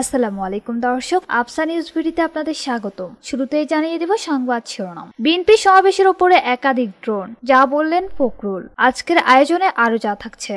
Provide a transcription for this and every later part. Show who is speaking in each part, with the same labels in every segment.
Speaker 1: আসসালামু আলাইকুম দর্শক, আফসা নিউজ ভিডিওতে আপনাদের স্বাগত শুরুতেই জানিয়ে দেব সংবাদ শিরোনাম। বিএনপি সমাবেশের ওপরে একাধিক ড্রোন, যা বললেন ফখরুল। আজকের আয়োজনে আরও যা থাকছে।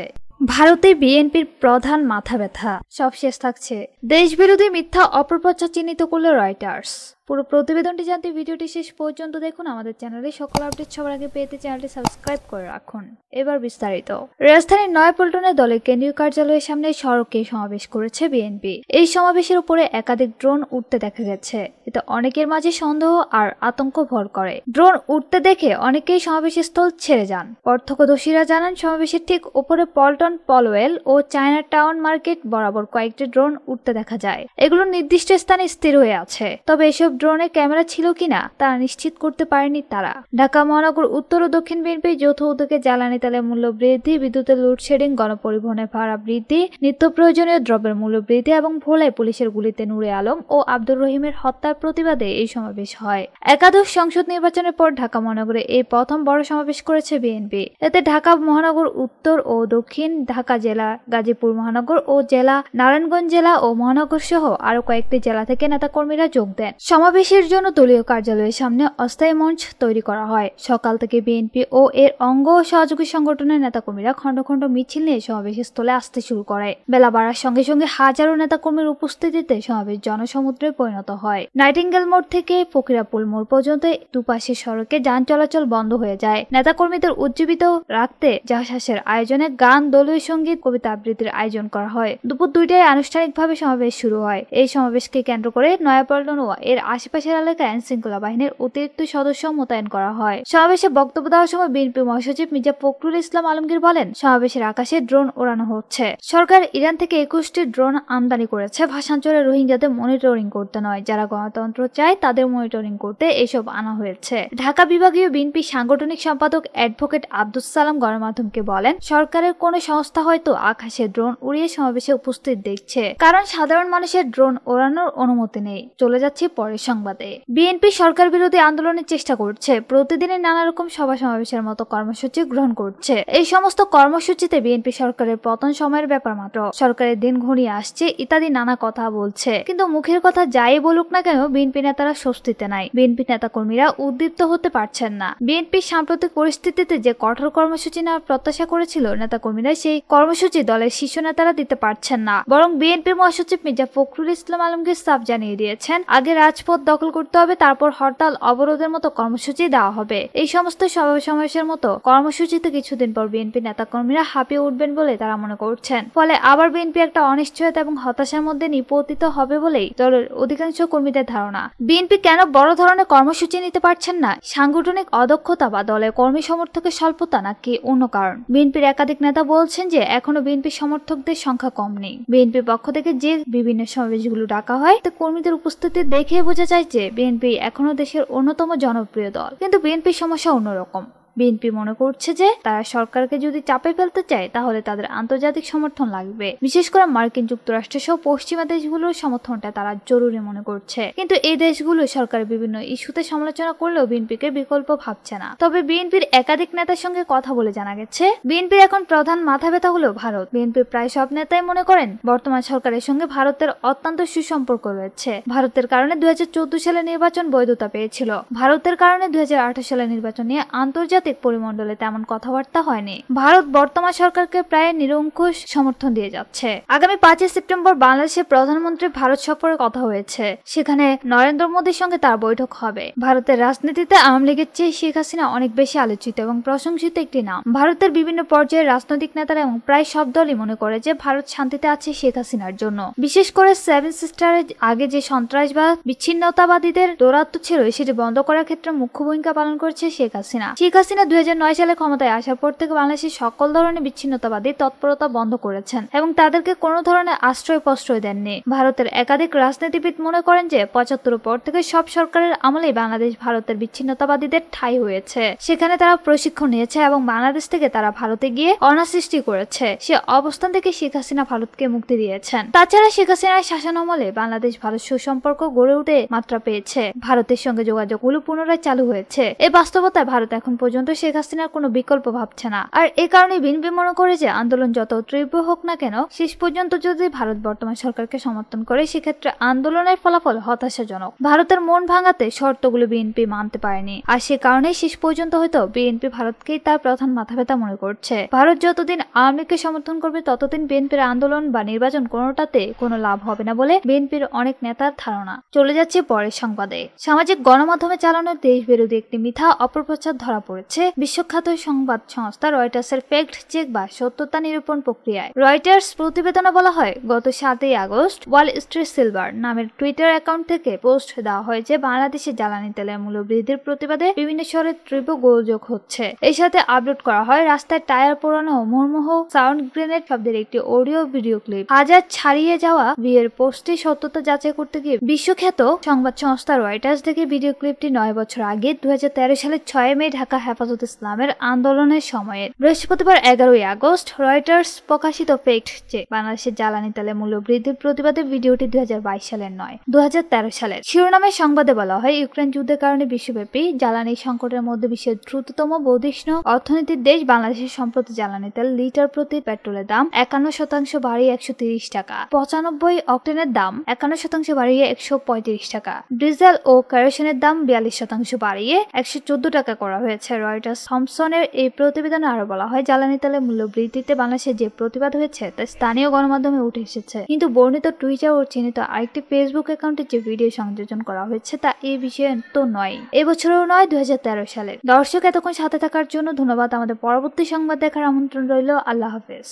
Speaker 1: ভারতে বিএনপির প্রধান মাথা ব্যথা, সবশেষ থাকছে। দেশবিরোধী মিথ্যা অপপ্রচার চিহ্নিত করল রয়টার্স। পুরো প্রতিবেদনটি জানতে ভিডিওটি শেষ পর্যন্ত দেখুন। আমাদের চ্যানেলে সকল আপডেট সবার আগে পেতে চ্যানেলটি সাবস্ক্রাইব করে রাখুন। এবার বিস্তারিত। রাজধানীর নয়াপল্টনে দলের কেন্দ্রীয় কার্যালয়ের সামনে সড়কে সমাবেশ করেছে বিএনপি। এই সমাবেশের উপরে একাধিক ড্রোন উঠতে দেখা গেছে। এতে অনেকের মাঝে সন্দেহ আর আতঙ্ক ভর করে। ড্রোন উঠতে দেখে অনেকেই সমাবেশের স্থল ছেড়ে যান। প্রত্যক্ষদর্শীরা জানান, সমাবেশের ঠিক উপরে পল্টন পলওয়েল ও চায়না টাউন মার্কেট বরাবর কয়েকটি ড্রোন উঠতে দেখা যায়। এগুলো নির্দিষ্ট স্থানে স্থির হয়ে আছে। তবে এসব ড্রোনে ক্যামেরা ছিল কিনা তা নিশ্চিত করতে পারেনি তারা। ঢাকা মহানগর, উত্তর ও দক্ষিণ বিএনপি যৌথ উদ্যোগে জ্বালানি তেলের মূল্য বৃদ্ধি, বিদ্যুতের লোডশেডিং, গণপরিবহনের ভাড়া বৃদ্ধি, নিত্য প্রয়োজনীয় দ্রব্যের মূল্য বৃদ্ধি এবং ভোলায় পুলিশের গুলিতে নূরে আলম ও আব্দুর রহিমের হত্যার প্রতিবাদে এই সমাবেশ হয়। একাদশ সংসদ নির্বাচনের পর ঢাকা মহানগরে এই প্রথম বড় সমাবেশ করেছে বিএনপি। এতে ঢাকা মহানগর, উত্তর ও দক্ষিণ, ঢাকা জেলা, গাজীপুর মহানগর ও জেলা, নারায়ণগঞ্জ জেলা ও মহানগর সহ আরও কয়েকটি জেলা থেকে নেতাকর্মীরা যোগ দেন। সমাবেশের জন্য দলীয় কার্যালয়ের সামনে অস্থায়ী মঞ্চ তৈরি করা হয়। সকাল থেকে বিএনপি ও এর অঙ্গ ও সহযোগী সংগঠনের নেতাকর্মীরা খণ্ড খণ্ড মিছিল নিয়ে সমাবেশের স্থলে আসতে শুরু করে। বেলা বাড়ার সঙ্গে সঙ্গে হাজারো নেতাকর্মীর উপস্থিতিতে সমাবেশ জনসমুদ্রে পরিণত হয়। নাইটিঙ্গেল মোড় থেকে ফকিরাপুল মোড় পর্যন্ত দুপাশের সড়কে যান চলাচল বন্ধ হয়ে যায়। নেতাকর্মীদের উজ্জীবিত রাখতে জাহাসের আয়োজনে গান, দলীয় সংগীত, কবিতা আবৃত্তির আয়োজন করা হয়। দুপুর দুইটায় আনুষ্ঠানিকভাবে সমাবেশ শুরু হয়। এই সমাবেশকে কেন্দ্র করে নয়াপল্টন ও এর আশেপাশের এলাকায় আইন শৃঙ্খলা বাহিনীর অতিরিক্ত সদস্য মোতায়েন করা হয়। সমাবেশে বক্তব্য দেওয়ার সময় বিএনপি মহাসচিব মির্জা ফখরুল ইসলাম আলমগীর বলেন, সমাবেশের আকাশে ড্রোন ওড়ানো হচ্ছে। সরকার ইরান থেকে একুশটি ড্রোন আমদানি করেছে। ভাষাঞ্চলে রোহিঙ্গাদের মনিটরিং করতে নয়। যারা গণতন্ত্র চায়, তাদের মনিটরিং করতে এসব আনা হয়েছে। ঢাকা বিভাগীয় বিএনপি সাংগঠনিক সম্পাদক অ্যাডভোকেট আব্দুল সালাম গণমাধ্যমকে বলেন, সরকারের কোন সংস্থা হয়তো আকাশে ড্রোন উড়িয়ে সমাবেশে উপস্থিত দেখছে। কারণ সাধারণ মানুষের ড্রোন ওড়ানোর অনুমতি নেই। চলে যাচ্ছে পরের সংবাদে। বিএনপি সরকার বিরোধী আন্দোলনের চেষ্টা করছে, প্রতিদিনই নানা রকম সভা সমাবেশের মতো কর্মসূচি গ্রহণ করছে। এই সমস্ত কর্মসূচিতে বিএনপি সরকারের পতন সময়ের ব্যাপার মাত্র। সরকারের দিন ঘনিয়ে আসছে, ইত্যাদি নানা কথা বলছে। কিন্তু মুখের কথা যাই বলুক না কেন, বিএনপি নেতারা স্বস্তিতে নাই। বিএনপি নেতাকর্মীরা উদ্দীপ্ত হতে পারছেন না। বিএনপির সাম্প্রতিক পরিস্থিতিতে যে কঠোর কর্মসূচি নেওয়ার প্রত্যাশা করেছিল নেতাকর্মীরা, সেই কর্মসূচি দলের শীর্ষ নেতারা দিতে পারছেন না। বরং বিএনপি মহাসচিব মির্জা ফখরুল ইসলাম আলমগীর সাফ জানিয়ে দিয়েছেন, আগে রাজপথ দখল করতে হবে, তারপর হরতাল, অবরোধের মতো কর্মসূচি দেওয়া হবে। এই সমস্ত সভা সমাবেশের মতো কর্মসূচিতে কিছুদিন পর বিএনপি নেতাকর্মীরা হাঁপিয়ে উঠবেন বলে তারা মনে করছেন। ফলে আবার বিএনপি একটা অনিশ্চয়তা এবং হতাশার মধ্যে নিপতিত হবে বলেই দলের অধিকাংশ কর্মীদের ধারণা। বিএনপি কেন বড় ধরনের কর্মসূচি নিতে পারছেন না? সাংগঠনিক অদক্ষতা বা দলের কর্মী সমর্থকের স্বল্পতা নাকি অন্য কারণ? বিএনপির একাধিক নেতা বলছেন যে, এখনও বিএনপি সমর্থকদের সংখ্যা কম নেই। বিএনপির পক্ষ থেকে যে বিভিন্ন সমাবেশগুলো ডাকা হয়, তা কর্মীদের উপস্থিতি দেখে বোঝা যায় যে বিএনপি এখনও দেশের অন্যতম জনপ্রিয় দল। কিন্তু বিএনপির সমস্যা অন্যরকম। বিএনপি মনে করছে যে তারা সরকারকে যদি চাপে ফেলতে চায়, তাহলে তাদের আন্তর্জাতিক সমর্থন লাগবে। বিশেষ করে মার্কিন যুক্তরাষ্ট্র সহ পশ্চিমা দেশগুলোর সমর্থনটা তারা জরুরি মনে করছে। কিন্তু এই দেশগুলো সরকারের বিভিন্ন ইস্যুতে সমালোচনা করলেও বিএনপিকে বিকল্প ভাবছে না। তবে বিএনপির একাধিক নেতার সঙ্গে কথা বলে জানা গেছে, বিএনপির এখন প্রধান মাথা ব্যথা হলো ভারত। বিএনপির প্রায় সব নেতাই মনে করেন, বর্তমান সরকারের সঙ্গে ভারতের অত্যন্ত সুসম্পর্ক রয়েছে। ভারতের কারণে দুই হাজার চোদ্দ সালে নির্বাচন বৈধতা পেয়েছিল। ভারতের কারণে দুই সালে নির্বাচন নিয়ে আন্তর্জাতিক আন্তর্জাতিক পরিমণ্ডলে তেমন কথাবার্তা হয়নি। ভারত বর্তমান সরকারকে প্রায় নিরঙ্কুশ সমর্থন দিয়ে যাচ্ছে। আগামী পাঁচই সেপ্টেম্বর বাংলাদেশের প্রধানমন্ত্রী ভারত সফরের কথা হয়েছে। সেখানে নরেন্দ্র মোদীর সঙ্গে তার বৈঠক হবে। ভারতের রাজনীতিতে আওয়ামী লীগের চেয়ে শেখ হাসিনা অনেক বেশি আলোচিত এবং প্রশংসিত একটি নাম। ভারতের বিভিন্ন পর্যায়ের রাজনৈতিক নেতারা এবং প্রায় সব দলই মনে করে যে ভারত শান্তিতে আছে শেখ হাসিনার জন্য। বিশেষ করে সেভেন সিস্টারের আগে যে সন্ত্রাসবাদ, বিচ্ছিন্নতাবাদীদের দৌরাত্ম ছিল, সেটি বন্ধ করার ক্ষেত্রে মুখ্য ভূমিকা পালন করছে শেখ হাসিনা। শেখ হাসিনা হাসিনা দুই হাজার নয় সালে ক্ষমতায় আসার পর থেকে বাংলাদেশের সকল ধরনের বিচ্ছিন্নতাবাদী তৎপরতা বন্ধ করেছেন এবং তাদেরকে কোনো ধরনের আশ্রয় প্রশ্রয় দেননি। ভারতের একাধিক রাজনীতিবিদ মনে করেন যে পঁচাত্তর পর থেকে সব সরকারের আমলেই বাংলাদেশ ভারতের বিচ্ছিন্নতাবাদীদের ঠাই হয়েছে। সেখানে তারা প্রশিক্ষণ নিয়েছে এবং বাংলাদেশ থেকে তারা ভারতে গিয়ে অনার সৃষ্টি করেছে। সে অবস্থান থেকে শেখ হাসিনা ভারতকে মুক্তি দিয়েছেন। তাছাড়া শেখ হাসিনার শাসন আমলে বাংলাদেশ ভারত সুসম্পর্ক গড়ে উঠে মাত্রা পেয়েছে। ভারতের সঙ্গে যোগাযোগগুলো পুনরায় চালু হয়েছে। এই বাস্তবতায় ভারত এখন পর্যন্ত পর্যন্ত শেখ হাসিনার কোনো বিকল্প ভাবছে না। আর এ কারণে বিএনপি মনে করে যে, আন্দোলন যত তীব্র হোক না কেন, শেষ পর্যন্ত যদি ভারত বর্তমান সরকারকে সমর্থন করে, সেক্ষেত্রে আন্দোলনের ফলাফল হতাশাজনক। ভারতের মন ভাঙাতে শর্তগুলো বিএনপি মানতে পারেনি। আর সে কারণে শেষ পর্যন্ত হয়তো বিএনপি ভারতকেই তার প্রধান মাথা ব্যথা মনে করছে। ভারত যতদিন আওয়ামী লীগকে সমর্থন করবে, ততদিন বিএনপির আন্দোলন বা নির্বাচন কোনোটাতে কোনো লাভ হবে না বলে বিএনপির অনেক নেতার ধারণা। চলে যাচ্ছে পরের সংবাদে। সামাজিক গণমাধ্যমে চালানো দেশ বিরোধী একটি মিথ্যা অপপ্রচার ধরা পড়েছে। বিশ্বখ্যাত সংবাদ সংস্থা রয়টার্সের ফ্যাক্ট চেক বা সত্যতা নিরূপণ প্রক্রিয়ায়। রয়টার্স প্রতিবেদনে বলা হয়, গত সাতই আগস্ট ওয়াল স্ট্রিট সিলভার নামের টুইটার অ্যাকাউন্ট থেকে পোস্ট দেওয়া হয় যে বাংলাদেশে জ্বালানি তেলের মূল্য বৃদ্ধির প্রতিবাদে বিভিন্ন শহরে তীব্র গোলযোগ হচ্ছে। এর সাথে আপলোড করা হয়, রাস্তায় টায়ার পোড়ানো মুর্মুহ সাউন্ড গ্রেনেড শব্দের একটি অডিও ভিডিও ক্লিপ। হাজার ছাড়িয়ে যাওয়া বিয়ের পোস্টে সত্যতা যাচাই করতে গিয়ে বিশ্বখ্যাত সংবাদ সংস্থা রয়টার্স থেকে ভিডিও ক্লিপটি নয় বছর আগে দু হাজার তেরো সালের ছয় মে ঢাকা হেফাজত ইসলামের আন্দোলনের সময়ে বৃহস্পতিবার এগারোই আগস্ট রয়টার্স প্রকাশিত ফেক্ট যে বাংলাদেশের জ্বালানি তেলের মূল্য বৃদ্ধির প্রতিবাদে ভিডিওটি দুই সালের নয় দু সালের। শিরোনামের সংবাদে বলা হয়, ইউক্রেন যুদ্ধের কারণে বিশ্বব্যাপী জ্বালানি সংকটের মধ্যে বিশ্বের দ্রুততম বৌদিষ্ণ অর্থনীতির দেশ বাংলাদেশের সম্প্রতি জ্বালানি তেল লিটার প্রতি পেট্রোলের দাম একান্ন শতাংশ বাড়িয়ে একশো টাকা, পঁচানব্বই অক্টেনের দাম একান্ন শতাংশ বাড়িয়ে একশো পঁয়ত্রিশ টাকা, ডিজেল ও কেরোসিনের দাম বিয়াল্লিশ শতাংশ বাড়িয়ে একশো চোদ্দ টাকা করা হয়েছে। রয়টার্স থমসনের এই প্রতিবেদনে আরও বলা হয়, জ্বালানি তেলের মূল্য বৃদ্ধিতে বাংলাদেশে যে প্রতিবাদ হয়েছে তা স্থানীয় গণমাধ্যমে উঠে এসেছে। কিন্তু বর্ণিত টুইটার ও চিহ্নিত আরেকটি ফেসবুক অ্যাকাউন্টে যে ভিডিও সংযোজন করা হয়েছে তা এই বিষয়ে তো নয়। এবছরও নয়, দুই সালে দর্শক, এতক্ষণ সাথে থাকার জন্য ধন্যবাদ। আমাদের পরবর্তী সংবাদ দেখার আমন্ত্রণ রইল। আল্লাহ হাফেজ।